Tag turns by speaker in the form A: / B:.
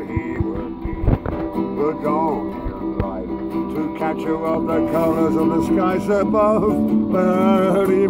A: that he would be the dawn in light to catch you of the colors of the skies above. But even he